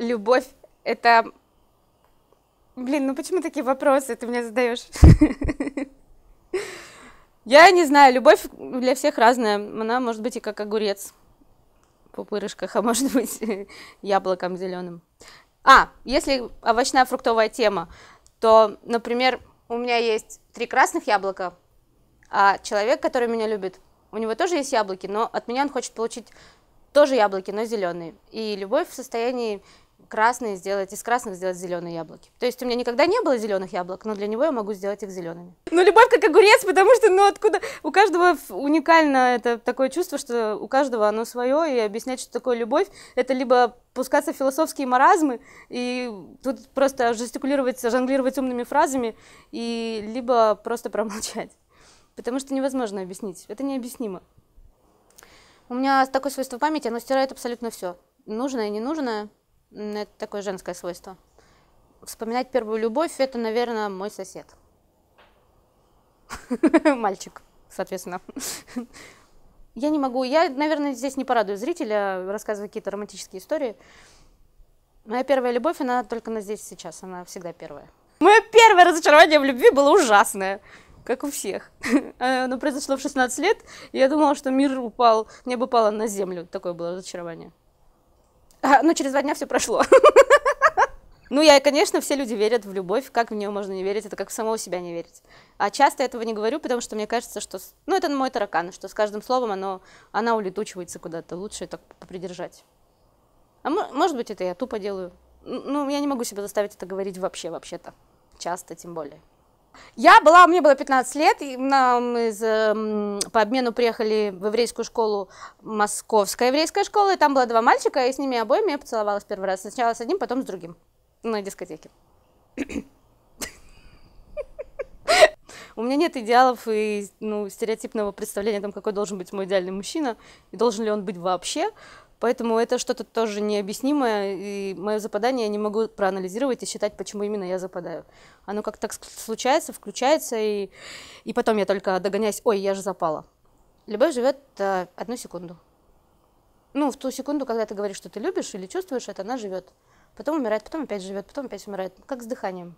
любовь — это... Блин, ну почему такие вопросы ты мне задаешь? Я не знаю, любовь для всех разная. Она может быть и как огурец в пупырышках, а может быть яблоком зеленым. А, если овощная фруктовая тема, то, например, у меня есть три красных яблока, а человек, который меня любит, у него тоже есть яблоки, но от меня он хочет получить тоже яблоки, но зеленые. И любовь в состоянии красные сделать, из красных сделать зеленые яблоки. То есть у меня никогда не было зеленых яблок, но для него я могу сделать их зелеными. Ну, любовь как огурец, потому что, ну, откуда... У каждого уникально это такое чувство, что у каждого оно свое, и объяснять, что такое любовь, это либо пускаться в философские маразмы, и тут просто жестикулировать, жонглировать умными фразами, и либо просто промолчать. Потому что невозможно объяснить. Это необъяснимо. У меня такое свойство памяти, оно стирает абсолютно все. Нужное и ненужное. Это такое женское свойство. Вспоминать первую любовь – это, наверное, мой сосед. Мальчик, соответственно. Я не могу, я, наверное, здесь не порадую зрителя, рассказывая какие-то романтические истории. Моя первая любовь, она только на здесь сейчас, она всегда первая. Мое первое разочарование в любви было ужасное как у всех. Оно произошло в 16 лет, и я думала, что мир упал, небо упало на землю. Такое было разочарование. А, но через два дня все прошло. Ну, я, конечно, все люди верят в любовь, как в нее можно не верить, это как в самого себя не верить. А часто этого не говорю, потому что мне кажется, что, ну, это мой таракан, что с каждым словом оно, она улетучивается куда-то, лучше так попридержать. А может быть, это я тупо делаю. Ну, я не могу себя заставить это говорить вообще, вообще-то, часто, тем более. Я была, мне было 15 лет, и мы из, по обмену приехали в еврейскую школу, московская еврейская школа, и там было два мальчика, и с ними обоими я поцеловалась первый раз. Сначала с одним, потом с другим на дискотеке. У меня нет идеалов и ну, стереотипного представления о том, какой должен быть мой идеальный мужчина, и должен ли он быть вообще. Поэтому это что-то тоже необъяснимое, и мое западание я не могу проанализировать и считать, почему именно я западаю. Оно как так случается, включается, и, и потом я только догоняюсь, ой, я же запала. Любовь живет э, одну секунду. Ну, в ту секунду, когда ты говоришь, что ты любишь или чувствуешь это, она живет. Потом умирает, потом опять живет, потом опять умирает, как с дыханием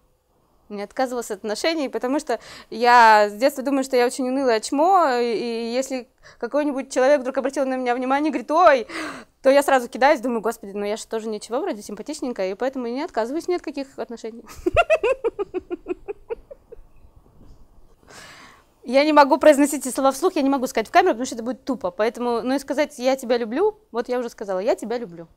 не отказывалась от отношений, потому что я с детства думаю, что я очень унылая чмо, и если какой-нибудь человек вдруг обратил на меня внимание говорит, ой, то я сразу кидаюсь, думаю, господи, ну я же тоже ничего, вроде симпатичненькая, и поэтому не отказываюсь ни от каких отношений. Я не могу произносить эти слова вслух, я не могу сказать в камеру, потому что это будет тупо. Поэтому, ну и сказать «я тебя люблю», вот я уже сказала, я тебя люблю.